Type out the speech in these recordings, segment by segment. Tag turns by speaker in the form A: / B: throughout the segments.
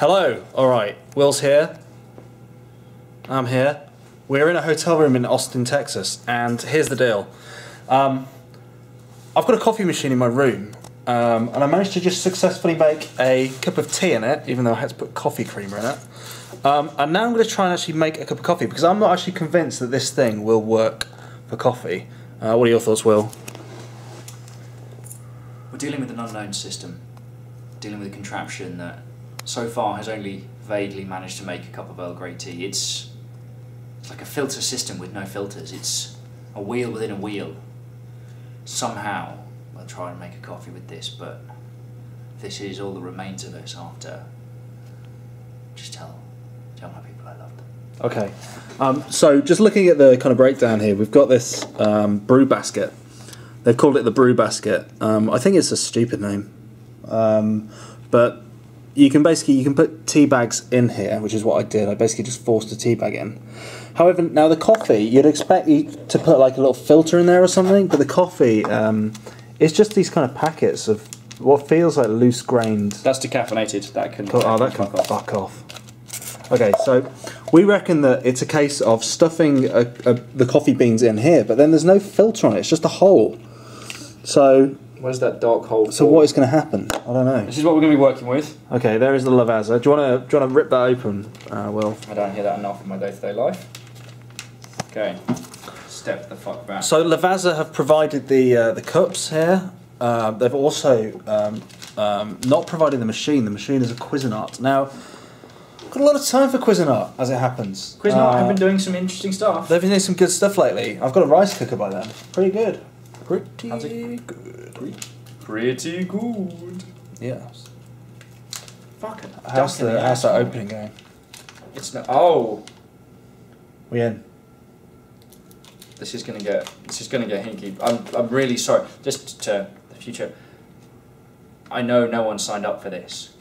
A: Hello. All right. Will's here. I'm here. We're in a hotel room in Austin, Texas, and here's the deal. Um, I've got a coffee machine in my room, um, and I managed to just successfully make a cup of tea in it, even though I had to put coffee creamer in it. Um, and now I'm going to try and actually make a cup of coffee because I'm not actually convinced that this thing will work for coffee. Uh, what are your thoughts, Will?
B: We're dealing with an unknown system, dealing with a contraption that so far has only vaguely managed to make a cup of Earl Grey tea. It's, like a filter system with no filters. It's a wheel within a wheel. Somehow, I'll try and make a coffee with this, but this is all that remains of us after. Just tell, tell my people I love them.
A: Okay. Um, so just looking at the kind of breakdown here, we've got this um, brew basket. They've called it the brew basket. Um, I think it's a stupid name, um, but you can basically you can put tea bags in here, which is what I did. I basically just forced a tea bag in. However, now the coffee, you'd expect you to put like a little filter in there or something, but the coffee, um, it's just these kind of packets of what feels like loose grained
C: That's decaffeinated. That can.
A: Oh, that can
C: fuck off.
A: fuck off. Okay, so we reckon that it's a case of stuffing a, a, the coffee beans in here, but then there's no filter on it. It's just a hole. So,
C: Where's that dark hole?
A: so what is going to happen? I don't know.
C: This is what we're going to be working with.
A: Okay, there is the Lavazza. Do you want to do you want to rip that open, uh, Will?
C: I don't hear that enough in my day-to-day life. Okay. Step the fuck back.
A: So Lavazza have provided the uh, the cups here. Uh, they've also um, um, not provided the machine. The machine is a Cuisinart. Now, I've got a lot of time for Cuisinart, as it happens.
C: Cuisinart
A: Uh,
C: have been doing some interesting stuff.
A: They've been doing some good stuff lately. I've got a rice cooker by them. Pretty good. Pretty good.
C: Pretty good.
A: Yes.
C: Fuck it.
A: How's,
C: Duck in
A: the, how's that
C: asshole.
A: opening going?
C: It's no. Oh,
A: We in?
C: this is gonna get. This is gonna get hinky. I'm. I'm really sorry. Just to the future. I know no one signed up for this,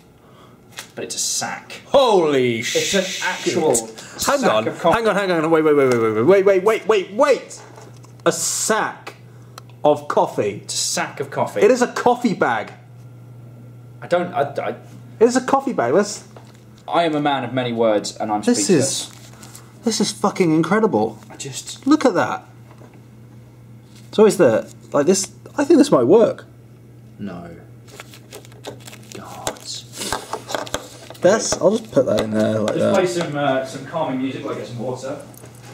C: but it's a sack.
A: Holy shit!
C: It's an actual.
A: Hang
C: sack
A: on,
C: of
A: hang on, hang on. Wait, wait, wait, wait, wait, wait, wait, wait, wait, wait. A sack of coffee.
C: It's a sack of coffee.
A: It is a coffee bag.
C: I don't. I, I,
A: It is a coffee bag. Let's.
C: I am a man of many words, and I'm
A: This
C: speechless.
A: is. This is fucking incredible.
C: I just.
A: Look at that. It's always there like this? I think this might work.
C: No. Gods.
A: That's. I'll just put that in there like
C: Just play some uh, some calming music while I get some water.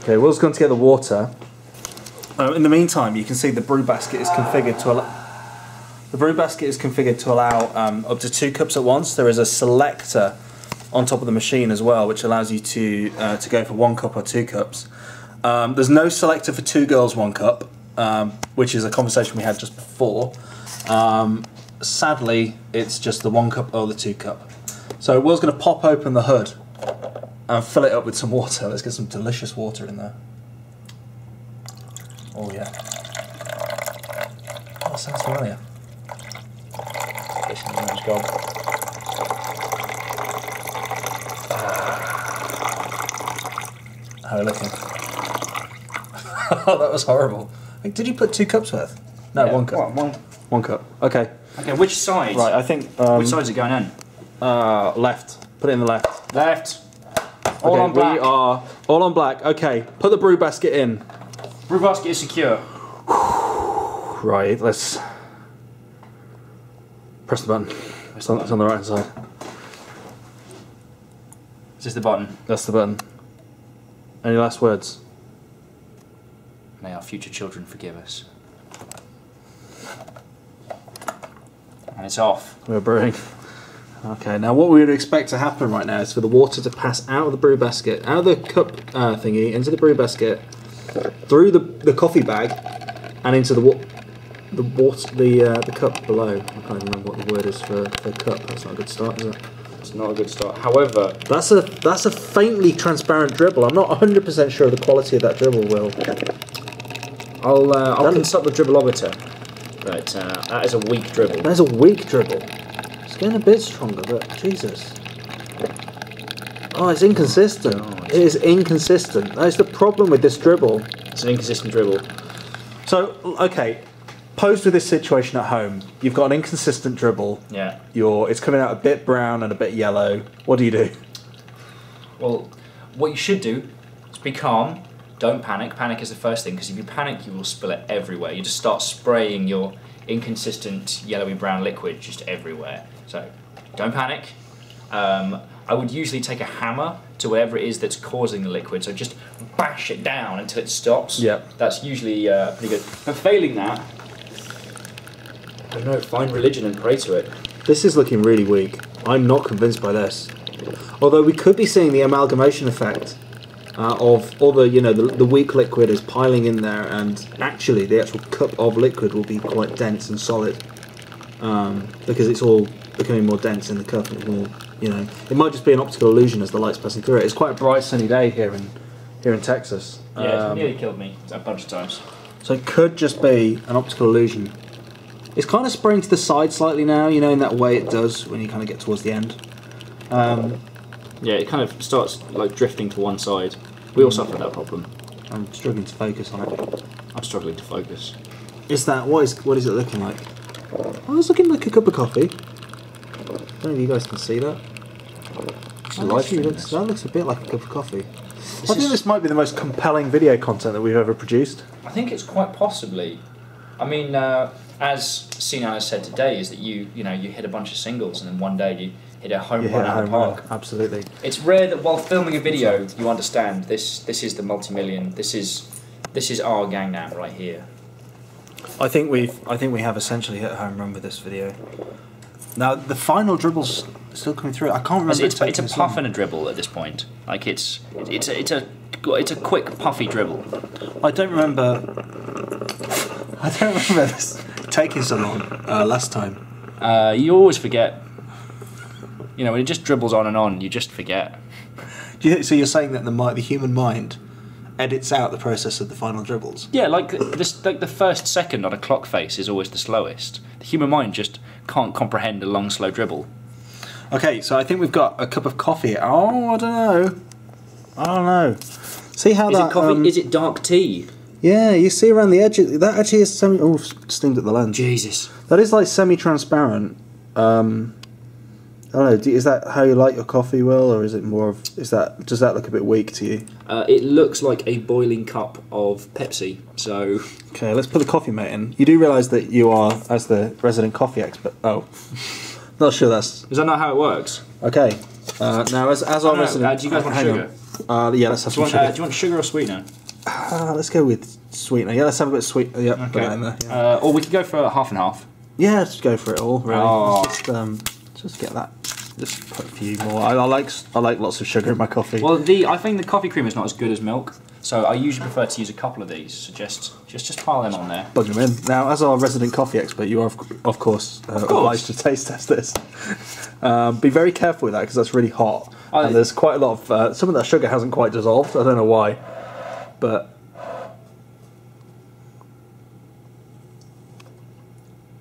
A: Okay, Will's gone to get the water. Uh, in the meantime, you can see the brew basket is configured to allow. The brew basket is configured to allow um, up to two cups at once. There is a selector on top of the machine as well, which allows you to uh, to go for one cup or two cups. Um, there's no selector for two girls, one cup, um, which is a conversation we had just before. Um, sadly, it's just the one cup or the two cup. So Will's going to pop open the hood and fill it up with some water. Let's get some delicious water in there. Oh yeah. Oh, that sounds familiar.
C: This is man's job.
A: How are we looking? oh, that was horrible. Like, Did you put two cups worth? No,
C: Yeah,
A: one cup.
C: One, one.
A: One cup. Okay.
C: Okay, which side?
A: Right, I think. Um,
C: which side's it going in?
A: Uh, left. Put it in the left.
C: Left. All
A: okay,
C: on black.
A: We are all on black. Okay, put the brew basket in.
C: Brew basket is secure.
A: Right, let's press the button. It's on, it's on the right hand side.
C: Is this the button?
A: That's the button. Any last words?
C: May our future children forgive us. And it's off.
A: We're brewing. Okay, now what we would expect to happen right now is for the water to pass out of the brew basket, out of the cup uh, thingy, into the brew basket, through the, the coffee bag, and into the wa- the water the uh, the cup below. I can't even remember what the word is for, for cup. That's not a good start, is it?
C: It's not a good start. However,
A: That's a that's a faintly transparent dribble. I'm not 100 percent sure of the quality of that dribble. Will
C: I'll uh, I'll
A: That-
C: consult the dribbleometer. But uh, that is a weak dribble.
A: that's a weak dribble. It's getting a bit stronger, but Jesus. Oh, it's inconsistent.
C: God.
A: It is inconsistent. That is the problem with this dribble.
C: It's an inconsistent dribble.
A: So, okay, posed with this situation at home, you've got an inconsistent dribble.
C: Yeah.
A: You're, it's coming out a bit brown and a bit yellow. What do you do?
C: Well, what you should do is be calm. Don't panic. Panic is the first thing because if you panic, you will spill it everywhere. You just start spraying your inconsistent yellowy brown liquid just everywhere. So don't panic. Um, I would usually take a hammer to whatever it is that's causing the liquid. So just bash it down until it stops.
A: Yep.
C: That's usually uh, pretty good. But failing that, I don't know. Find religion and pray to it.
A: This is looking really weak. I'm not convinced by this. Although we could be seeing the amalgamation effect uh, of all the, you know, the, the weak liquid is piling in there, and actually the actual cup of liquid will be quite dense and solid um, because it's all becoming more dense in the cup. And more, you know, it might just be an optical illusion as the light's passing through it. It's quite a bright sunny day here in here in Texas.
C: Yeah, it
A: Um,
C: nearly killed me a bunch of times.
A: so it could just be an optical illusion. It's kind of spraying to the side slightly now, you know, in that way it does when you kind of get towards the end. Um,
C: Yeah, it kind of starts like drifting to one side. We all suffer that problem.
A: I'm struggling to focus on it.
C: I'm struggling to focus.
A: Is that what is what is it looking like? Oh, it's looking like a cup of coffee. I don't know if you guys can see that.
C: I'm
A: Live looks, that looks a bit like a cup of coffee.
C: This
A: I think
C: is-
A: this might be the most compelling video content that we've ever produced.
C: I think it's quite possibly. I mean, uh, as Sinan has said today, is that you you know you hit a bunch of singles and then one day you hit a home
A: You
C: run out of
A: home
C: the
A: run, absolutely.
C: It's rare that while filming a video, you understand this. This is the multi-million. This is this is our Gangnam right here.
A: I think we've I think we have essentially hit a home run with this video. Now the final dribble's still coming through. I can't remember.
C: It's, it's, it's a puff
A: long.
C: and a dribble at this point. Like it's it's a, it's a it's a quick puffy dribble.
A: I don't remember. I don't remember this taking so long uh, last time.
C: Uh, you always forget. You know, when it just dribbles on and on, you just forget.
A: Do you, so you're saying that the mi- the human mind edits out the process of the final dribbles?
C: Yeah, like this, like the first second on a clock face is always the slowest. The human mind just can't comprehend a long, slow dribble.
A: Okay, so I think we've got a cup of coffee. Oh, I don't know. I don't know. See how
C: Is
A: that?
C: it coffee?
A: um,
C: is it dark tea?
A: yeah, you see around the edge. That actually is semi. Oh, steamed at the lens.
C: Jesus.
A: That is like semi-transparent. Um, I don't know. Do, is that how you like your coffee, Will, or is it more of? Is that does that look a bit weak to you?
C: Uh, it looks like a boiling cup of Pepsi. So
A: Okay, let's put the coffee mate in. You do realise that you are, as the resident coffee expert. Oh, not sure that's
C: is that not how it works?
A: okay. Uh, now, as as our
C: Oh,
A: resident,
C: uh, do you guys want sugar?
A: on. Uh, yeah, let's have
C: Do you,
A: some
C: want, uh,
A: sugar.
C: do you want sugar or sweetener?
A: Uh, let's go with sweetener. Yeah, let's have a bit of sweet. Yeah, put that in there. Yeah,
C: Uh, or we could go for half and half.
A: yeah let's go for it all. Really.
C: Oh.
A: Let's just um, just get that. Just put a few more. I, I like I like lots of sugar in my coffee.
C: Well, the I think the coffee cream is not as good as milk, so I usually prefer to use a couple of these. So just just just pile them on there.
A: Bug them in. Now, as our resident coffee expert, you are of, of course, uh,
C: course.
A: obliged to taste test this. um, be very careful with that because that's really hot,
C: I-
A: and there's quite a lot of uh, some of that sugar hasn't quite dissolved. I don't know why, but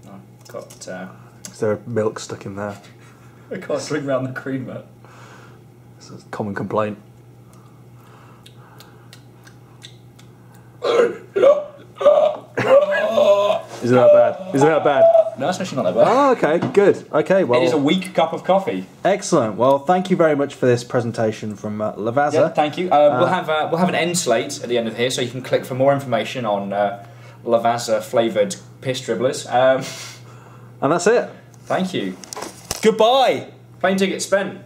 C: Oh, got. Uh,
A: is there milk stuck in there?
C: I can't drink round the creamer.
A: It's a common complaint. Is it that bad? Is it that bad?
C: No, it's actually not that bad.
A: Oh, okay, good. Okay, well,
C: It is a weak cup of coffee.
A: excellent. Well, thank you very much for this presentation from uh, Lavazza.
C: Yeah, thank you. Uh, we'll have uh, we'll have an end slate at the end of here, so you can click for more information on uh, Lavazza flavoured piss dribblers. Um,
A: and that's it.
C: thank you.
A: Goodbye.
C: Plane ticket spent.